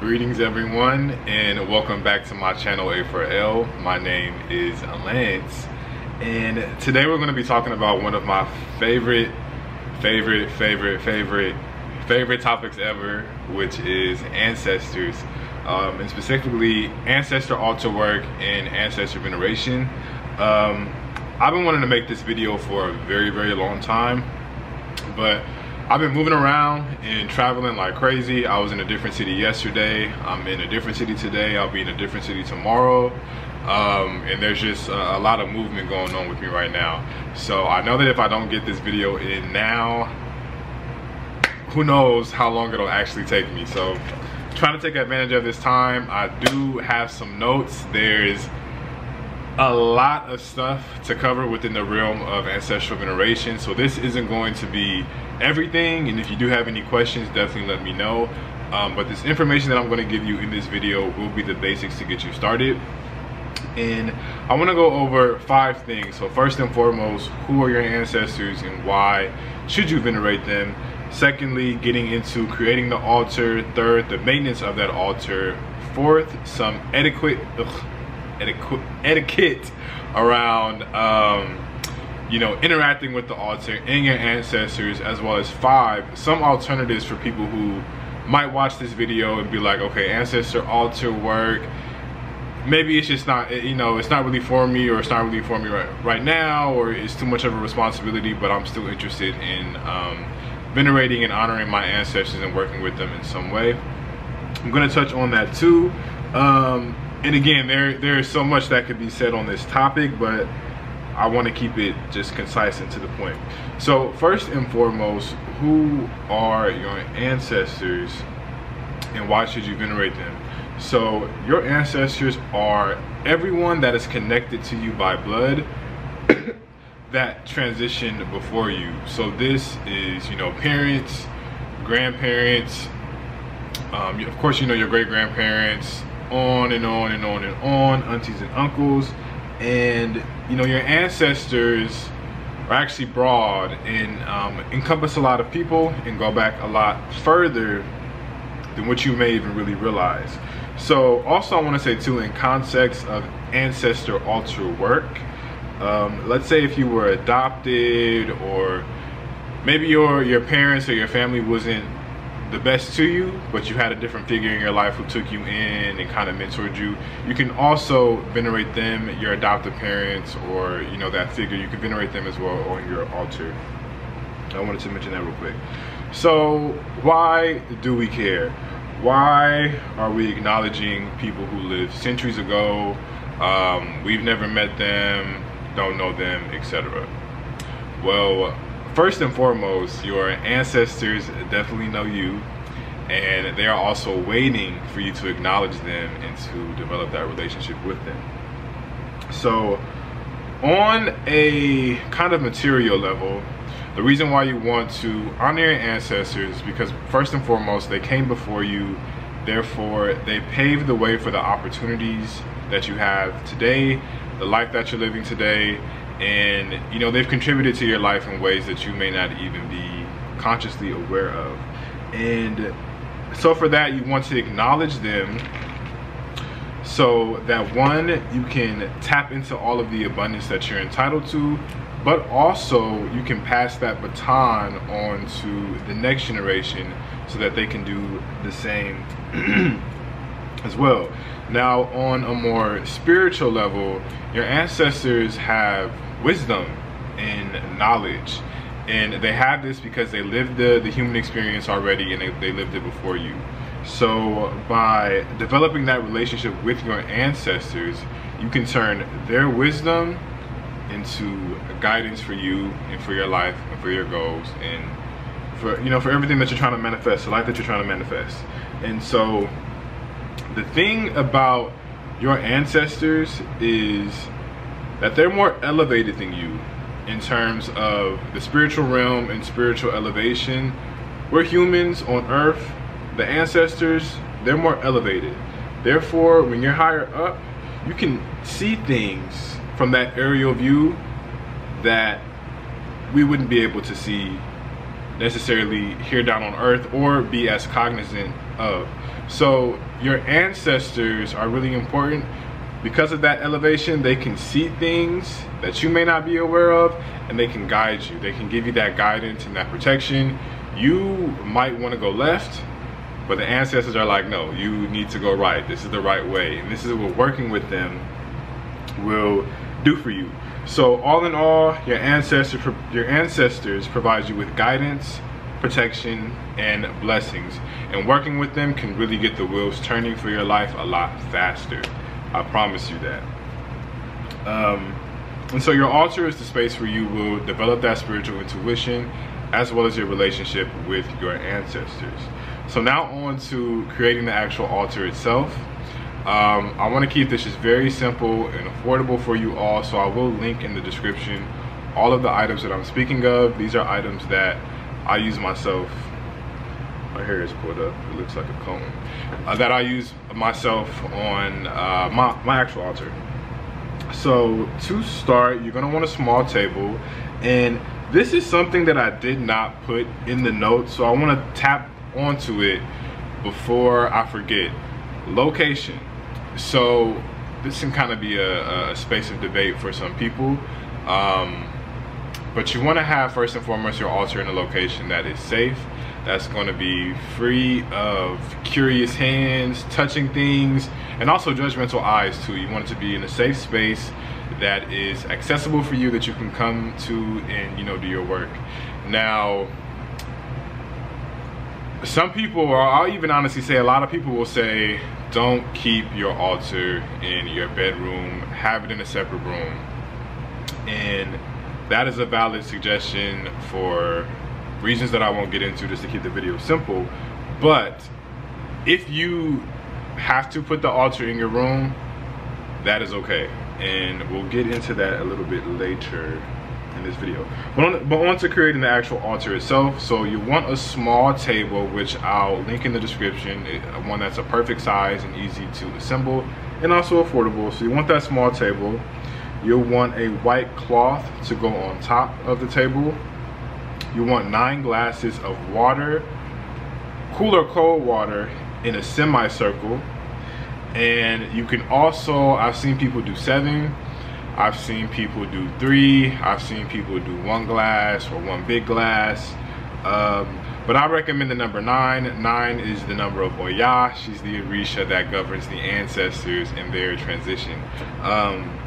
Greetings everyone and welcome back to my channel A4L. My name is Lance and today we're going to be talking about one of my favorite, favorite, favorite, favorite, favorite topics ever which is ancestors um, and specifically ancestor altar work and ancestor veneration. Um, I've been wanting to make this video for a very, very long time but I've been moving around and traveling like crazy. I was in a different city yesterday. I'm in a different city today. I'll be in a different city tomorrow. Um, and there's just a, a, lot of movement going on with me right now. So I know that if I don't get this video in now, who knows how long it'll actually take me. So trying to take advantage of this time. I do have some notes. There's a lot of stuff to cover within the realm of ancestral veneration. So this isn't going to be everything. And if you do have any questions, definitely let me know. Um, but this information that I'm going to give you in this video will be the basics to get you started. And I want to go over five things. So first and foremost, who are your ancestors and why should you venerate them? Secondly, getting into creating the altar. Third, the maintenance of that altar. Fourth, some etiquette, ugh, etiquette, etiquette around um, you know, interacting with the altar and your ancestors, as well as five, some alternatives for people who might watch this video and be like, okay, ancestor altar work, maybe it's just not, you know, it's not really for me or it's not really for me right, right now or it's too much of a responsibility, but I'm still interested in um, venerating and honoring my ancestors and working with them in some way. I'm gonna touch on that too. Um, and again, there there is so much that could be said on this topic, but I want to keep it just concise and to the point. So first and foremost, who are your ancestors and why should you venerate them? So your ancestors are everyone that is connected to you by blood that transitioned before you. So this is, you know, parents, grandparents, um, of course, you know, your great grandparents, on and on and on and on, aunties and uncles, and you know your ancestors are actually broad and um, encompass a lot of people and go back a lot further than what you may even really realize. So also I want to say too in context of ancestor altar work, um, let's say if you were adopted or maybe your your parents or your family wasn't the best to you, but you had a different figure in your life who took you in and kind of mentored you, you can also venerate them, your adoptive parents, or you know that figure. You can venerate them as well on your altar. I wanted to mention that real quick. So why do we care? Why are we acknowledging people who lived centuries ago? Um, we've never met them, don't know them, etc. Well, first and foremost, your ancestors definitely know you and they are also waiting for you to acknowledge them and to develop that relationship with them. So on a kind of material level, the reason why you want to honor your ancestors because first and foremost, they came before you, therefore they paved the way for the opportunities that you have today, the life that you're living today, and you know they've contributed to your life in ways that you may not even be consciously aware of. And so for that you want to acknowledge them so that one you can tap into all of the abundance that you're entitled to but also you can pass that baton on to the next generation so that they can do the same as well. Now on a more spiritual level your ancestors have wisdom and knowledge. And they have this because they lived the, the human experience already and they, they lived it before you. So by developing that relationship with your ancestors, you can turn their wisdom into guidance for you and for your life and for your goals and for you know for everything that you're trying to manifest, the life that you're trying to manifest. And so the thing about your ancestors is that they're more elevated than you in terms of the spiritual realm and spiritual elevation. We're humans on earth. The ancestors, they're more elevated. Therefore, when you're higher up, you can see things from that aerial view that we wouldn't be able to see necessarily here down on earth or be as cognizant of. So your ancestors are really important. Because of that elevation, they can see things that you may not be aware of and they can guide you. They can give you that guidance and that protection. You might want to go left, but the ancestors are like, no, you need to go right. This is the right way. And this is what working with them will do for you. So all in all, your ancestors, your ancestors provide you with guidance, protection, and blessings. And working with them can really get the wheels turning for your life a lot faster. I promise you that. Um, and so your altar is the space where you will develop that spiritual intuition as well as your relationship with your ancestors. So now on to creating the actual altar itself. Um, I want to keep this just very simple and affordable for you all, so I will link in the description all of the items that I'm speaking of. These are items that I use myself. My hair is pulled up, it looks like a comb. Uh, that I use myself on uh, my, my actual altar. So to start, you're gonna want a small table and this is something that I did not put in the notes, so I wanna tap onto it before I forget. Location. So this can kind of be a, a, space of debate for some people. Um, but you want to have first and foremost your altar in a location that is safe, that's going to be free of curious hands, touching things, and also judgmental eyes too. You want it to be in a safe space that is accessible for you that you can come to and you know do your work. Now, some people, or I'll even honestly say a lot of people will say, don't keep your altar in your bedroom, have it in a separate room. And that is a valid suggestion for reasons that I won't get into just to keep the video simple. But if you have to put the altar in your room, that is okay. And we'll get into that a little bit later in this video. But on, but on to creating the actual altar itself. So you want a small table, which I'll link in the description, eh, one that's a perfect size and easy to assemble and also affordable. So you want that small table. You'll want a white cloth to go on top of the table. You want nine glasses of water, cool or cold water in a semicircle. And you can also, I've seen people do seven, I've seen people do three. I've seen people do one glass or one big glass. Um, but I recommend the number nine. Nine is the number of Oya. She's the Orisha that governs the ancestors in their transition. Um,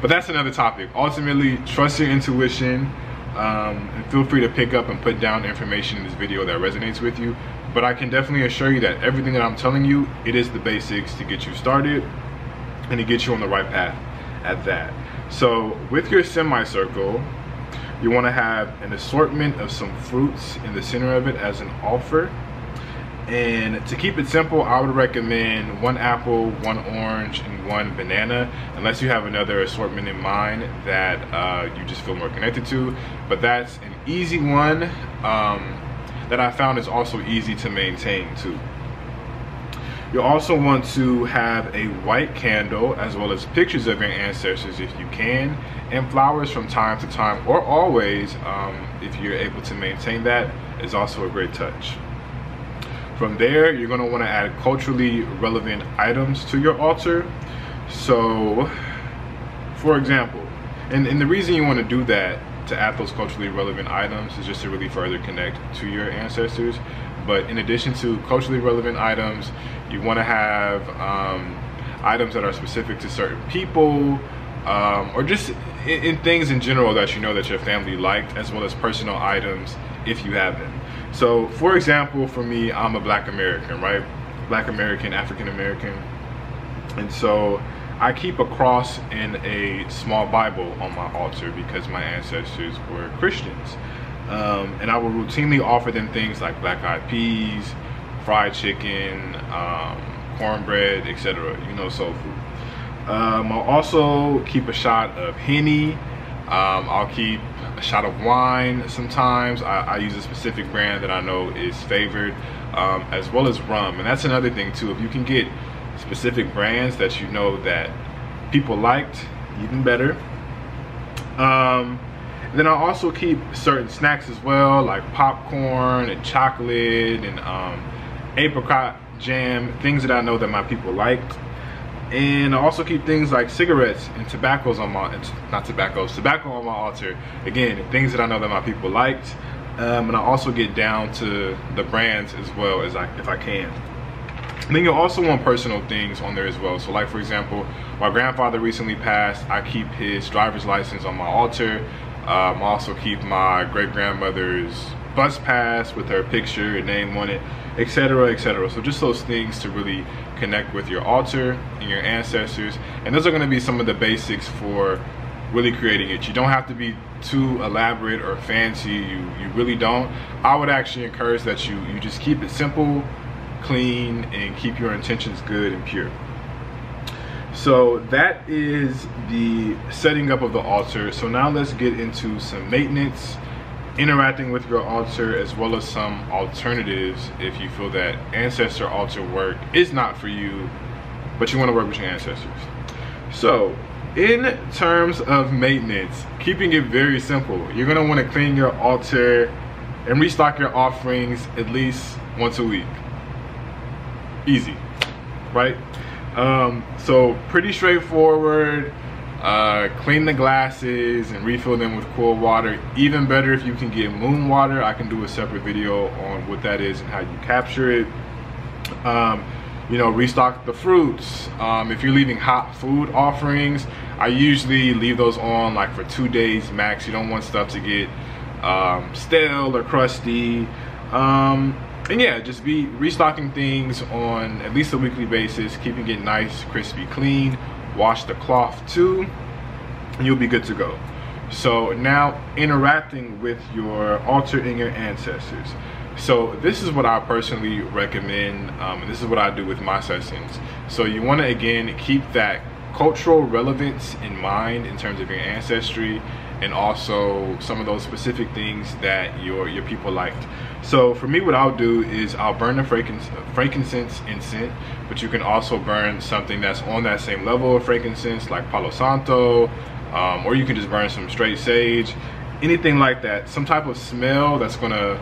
but that's another topic. Ultimately, trust your intuition. Um, feel free to pick up and put down information in this video that resonates with you. But I can definitely assure you that everything that I'm telling you, it is the basics to get you started and to get you on the right path at that. So with your semicircle, you want to have an assortment of some fruits in the center of it as an offer. And to keep it simple, I would recommend one apple, one orange, and one banana, unless you have another assortment in mind that uh, you just feel more connected to. But that's an easy one um, that I found is also easy to maintain too. You'll also want to have a white candle as well as pictures of your ancestors if you can and flowers from time to time or always um, if you're able to maintain that is also a great touch. From there, you're going to want to add culturally relevant items to your altar. So, for example, and, and the reason you want to do that to add those culturally relevant items is just to really further connect to your ancestors. But in addition to culturally relevant items, you want to have um, items that are specific to certain people, um, or just in, in, things in general that you know that your family liked, as well as personal items if you have them. So, for example, for me, I'm a Black American, right? Black American, African American, and so I keep a cross and a small Bible on my altar because my ancestors were Christians. Um, and I will routinely offer them things like black eyed peas, fried chicken, um, cornbread, etc. You know, soul food. Um, I'll also keep a shot of Henny. Um, I'll keep a shot of wine sometimes. I, I, use a specific brand that I know is favored, um, as well as rum. And that's another thing too. If you can get specific brands that you know that people liked, even better. Um, then I also keep certain snacks as well, like popcorn and chocolate and um, apricot jam, things that I know that my people liked. And I also keep things like cigarettes and tobaccos on my, not tobaccos, tobacco on my altar. Again, things that I know that my people liked. Um, and I also get down to the brands as well as I, if I can. And then you'll also want personal things on there as well. So like for example, my grandfather recently passed. I keep his driver's license on my altar. Um, I also keep my great grandmother's bus pass with her picture and name on it, etc., etc. So just those things to really connect with your altar and your ancestors. And those are going to be some of the basics for really creating it. You don't have to be too elaborate or fancy. You you really don't. I would actually encourage that you you just keep it simple clean and keep your intentions good and pure. So that is the setting up of the altar. So now let's get into some maintenance, interacting with your altar, as well as some alternatives if you feel that ancestor altar work is not for you, but you want to work with your ancestors. So in terms of maintenance, keeping it very simple, you're gonna wanna clean your altar and restock your offerings at least once a week easy, right? Um, so pretty straightforward. Uh, clean the glasses and refill them with cool water. Even better if you can get moon water. I can do a separate video on what that is and how you capture it. Um, you know, restock the fruits. Um, if you're leaving hot food offerings, I usually leave those on like for two days max. You don't want stuff to get um, stale or crusty. Um, and yeah, just be restocking things on at least a weekly basis, keeping it nice, crispy, clean. Wash the cloth too, and you'll be good to go. So now interacting with your altar and your ancestors. So this is what I personally recommend, um, and this is what I do with my sessions. So you want to again keep that cultural relevance in mind in terms of your ancestry and also some of those specific things that your your people liked. So for me, what I'll do is I'll burn the frankincense incense, but you can also burn something that's on that same level of frankincense, like Palo Santo, um, or you can just burn some straight sage, anything like that. Some type of smell that's gonna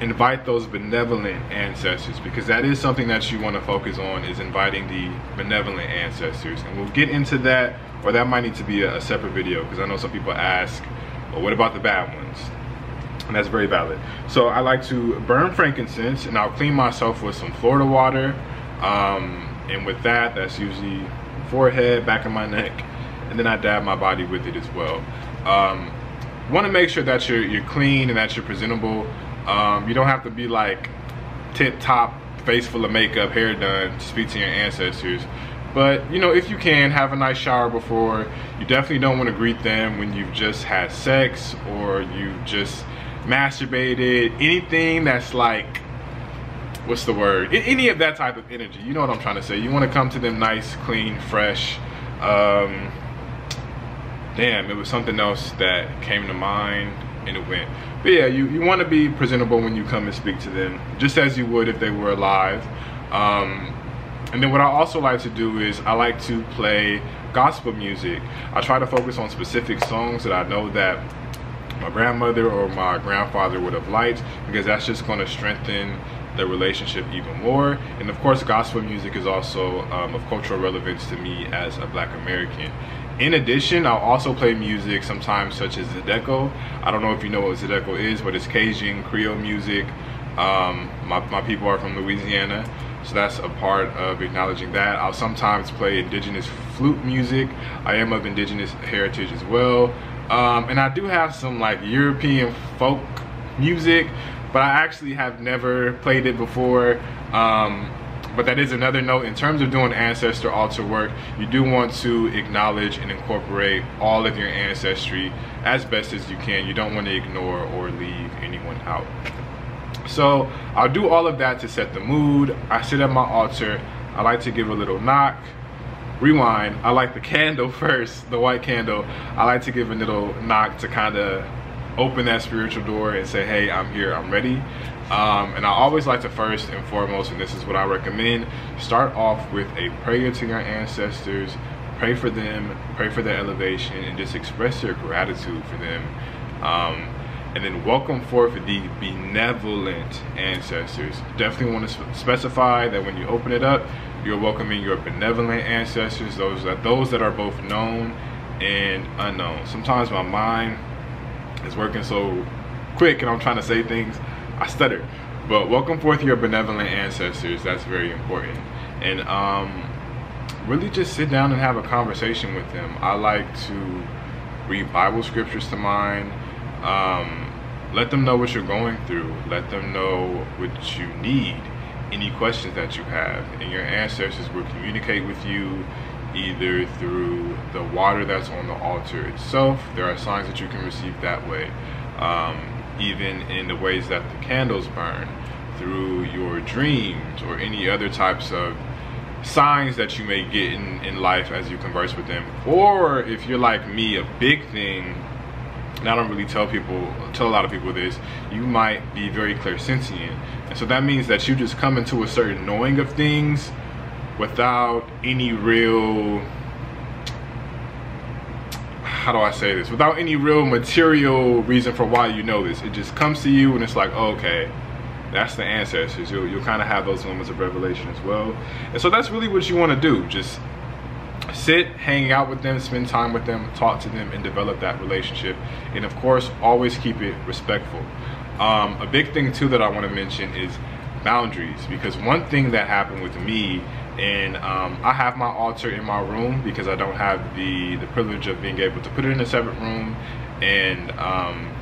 invite those benevolent ancestors because that is something that you want to focus on is inviting the benevolent ancestors and we'll get into that or that might need to be a, a separate video because I know some people ask well what about the bad ones and that's very valid. So I like to burn frankincense and I'll clean myself with some Florida water. Um, and with that, that's usually forehead, back of my neck, and then I dab my body with it as well. Um, want to make sure that you're, you're clean and that you're presentable. Um, you don't have to be like tip top, face full of makeup, hair done to speak to your ancestors. But you know, if you can, have a nice shower before. You definitely don't want to greet them when you've just had sex or you've just masturbated, anything that's like, what's the word? Any of that type of energy. You know what I'm trying to say. You want to come to them nice, clean, fresh. Um, damn, it was something else that came to mind and it went. But yeah, you, you want to be presentable when you come and speak to them, just as you would if they were alive. Um, and then what I also like to do is I like to play gospel music. I try to focus on specific songs that I know that my grandmother or my grandfather would have liked because that's just going to strengthen the relationship even more. And of course, gospel music is also um, of cultural relevance to me as a black American. In addition, I'll also play music sometimes such as Zydeco. I don't know if you know what Zydeco is, but it's Cajun Creole music. Um, my, my people are from Louisiana, so that's a part of acknowledging that. I'll sometimes play indigenous flute music. I am of indigenous heritage as well. Um, and I do have some like European folk music, but I actually have never played it before. Um, but that is another note. In terms of doing ancestor altar work you do want to acknowledge and incorporate all of your ancestry as best as you can. You don't want to ignore or leave anyone out. So i'll do all of that to set the mood. I sit at my altar. I like to give a little knock. Rewind, I like the candle first, the white candle. I like to give a little knock to kind of open that spiritual door and say, hey, I'm here, I'm ready. Um, and I always like to first and foremost, and this is what I recommend, start off with a prayer to your ancestors, pray for them, pray for their elevation, and just express your gratitude for them. Um, And then welcome forth the benevolent ancestors. Definitely want to specify that when you open it up, you're welcoming your benevolent ancestors, those that those that are both known and unknown. Sometimes my mind is working so quick and I'm trying to say things, I stutter. But welcome forth your benevolent ancestors. That's very important. And um, really just sit down and have a conversation with them. I like to read Bible scriptures to mine. Um, let them know what you're going through. Let them know what you need, any questions that you have. And your ancestors will communicate with you either through the water that's on the altar itself. There are signs that you can receive that way. Um, even in the ways that the candles burn, through your dreams or any other types of signs that you may get in, in life as you converse with them. Or if you're like me, a big thing, and I don't really tell people, tell a lot of people this, you might be very clairsentient. And so that means that you just come into a certain knowing of things without any real, how do I say this? Without any real material reason for why you know this. It just comes to you and it's like, oh, okay, that's the ancestors. You'll, you'll kind of have those moments of revelation as well. And so that's really what you want to do. Just sit, hang out with them, spend time with them, talk to them, and develop that relationship. And of course, always keep it respectful. Um, a big thing too that I want to mention is boundaries because one thing that happened with me and um, I have my altar in my room because I don't have the the privilege of being able to put it in a separate room. And um,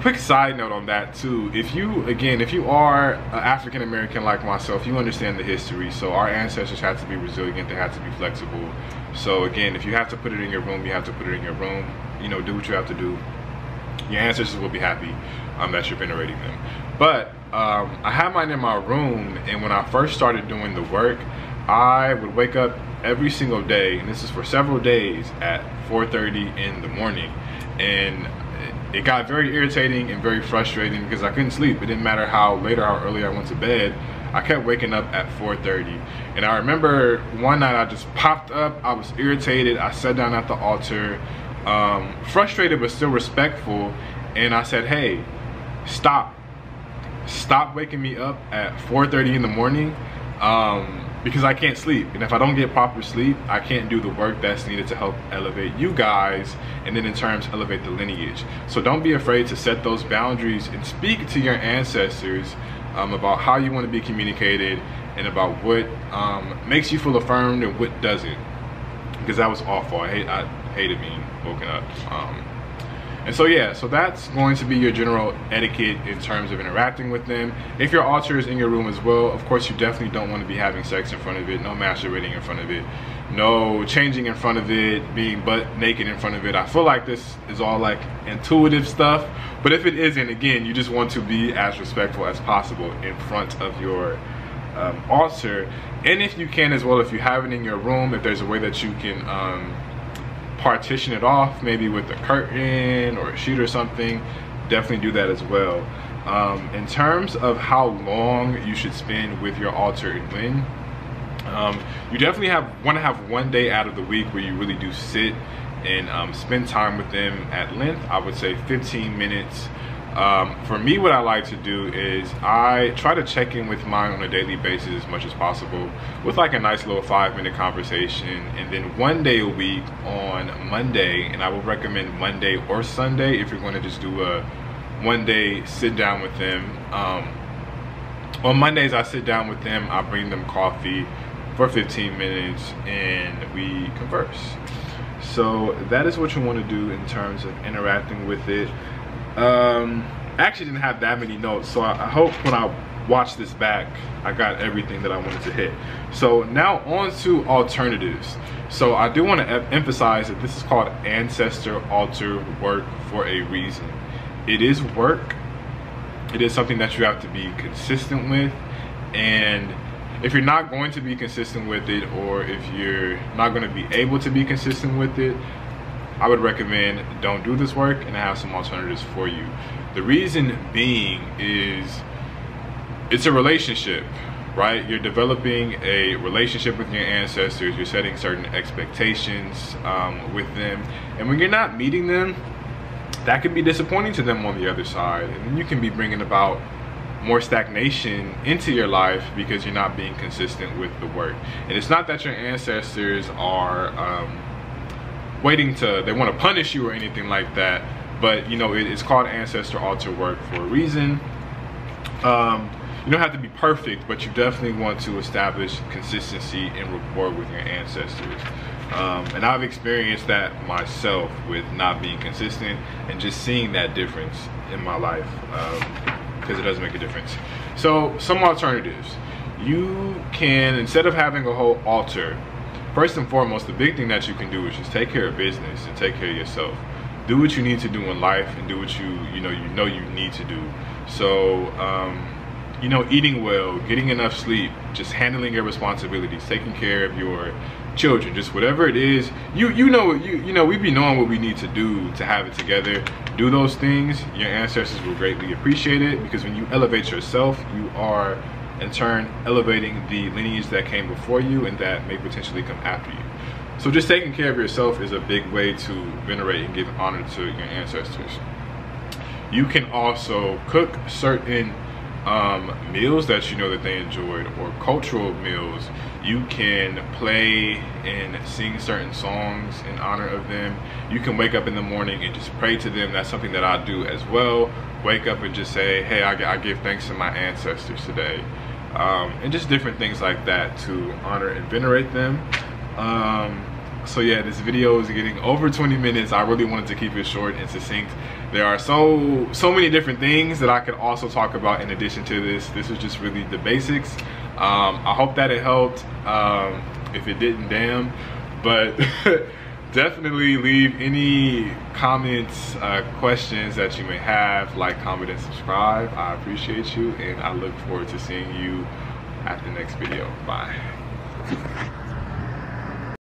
quick side note on that too if you again if you are african american like myself you understand the history. So our ancestors had to be resilient. They had to be flexible. So again if you have to put it in your room you have to put it in your room. You know do what you have to do. Your ancestors will be happy um, that you're venerating them but um, i had mine in my room and when i first started doing the work i would wake up every single day and this is for several days at 4:30 in the morning and it got very irritating and very frustrating because I couldn't sleep. It didn't matter how late or how early I went to bed. I kept waking up at 4.30. And I remember one night I just popped up. I was irritated. I sat down at the altar, um, frustrated but still respectful. And I said, hey, stop. Stop waking me up at 4.30 in the morning. Um, because I can't sleep. And if I don't get proper sleep, I can't do the work that's needed to help elevate you guys and then in terms elevate the lineage. So don't be afraid to set those boundaries and speak to your ancestors um, about how you want to be communicated and about what um, makes you feel affirmed and what doesn't. Because that was awful. I, hate, I hated being woken up. Um, and so yeah, so that's going to be your general etiquette in terms of interacting with them. If your altar is in your room as well, of course you definitely don't want to be having sex in front of it, no masturbating in front of it, no changing in front of it, being butt naked in front of it. I feel like this is all like intuitive stuff, but if it isn't, again, you just want to be as respectful as possible in front of your um, altar. And if you can as well, if you have it in your room, if there's a way that you can um, partition it off maybe with a curtain or a sheet or something definitely do that as well. Um, in terms of how long you should spend with your altar and when um, you definitely have want to have one day out of the week where you really do sit and um, spend time with them at length. I would say 15 minutes um, for me, what I like to do is I try to check in with mine on a daily basis as much as possible with like a nice little five minute conversation. And then one day a week on Monday, and I would recommend Monday or Sunday if you're going to just do a one day sit down with them. Um, on Mondays, I sit down with them, I bring them coffee for 15 minutes, and we converse. So that is what you want to do in terms of interacting with it. Um, I actually didn't have that many notes, so I, I hope when I watch this back, I got everything that I wanted to hit. So now on to alternatives. So I do want to emphasize that this is called ancestor altar work for a reason. It is work. It is something that you have to be consistent with. And if you're not going to be consistent with it, or if you're not going to be able to be consistent with it, I would recommend don't do this work and I have some alternatives for you. The reason being is it's a relationship, right? You're developing a relationship with your ancestors. You're setting certain expectations um, with them. And when you're not meeting them, that can be disappointing to them on the other side. And you can be bringing about more stagnation into your life because you're not being consistent with the work. And it's not that your ancestors are um, waiting to, they want to punish you or anything like that, but you know, it, it's called ancestor altar work for a reason. Um, you don't have to be perfect, but you definitely want to establish consistency and rapport with your ancestors. Um, and I've experienced that myself with not being consistent and just seeing that difference in my life because um, it does make a difference. So some alternatives. You can, instead of having a whole altar, first and foremost, the big thing that you can do is just take care of business and take care of yourself. Do what you need to do in life and do what you, you know, you know you need to do. So, um, you know, eating well, getting enough sleep, just handling your responsibilities, taking care of your children, just whatever it is, you you know you you know we be knowing what we need to do to have it together. Do those things, your ancestors will greatly appreciate it because when you elevate yourself, you are in turn elevating the lineage that came before you and that may potentially come after you. So just taking care of yourself is a big way to venerate and give honor to your ancestors. You can also cook certain um, meals that you know that they enjoyed or cultural meals. You can play and sing certain songs in honor of them. You can wake up in the morning and just pray to them. That's something that i do as well. Wake up and just say hey i, I give thanks to my ancestors today um, and just different things like that to honor and venerate them. Um, so yeah this video is getting over 20 minutes. I really wanted to keep it short and succinct. There are so so many different things that i could also talk about in addition to this. This was just really the basics. Um, i hope that it helped. Um, if it didn't damn. But definitely leave any comments uh, questions that you may have. Like comment and subscribe. I appreciate you and i look forward to seeing you at the next video. Bye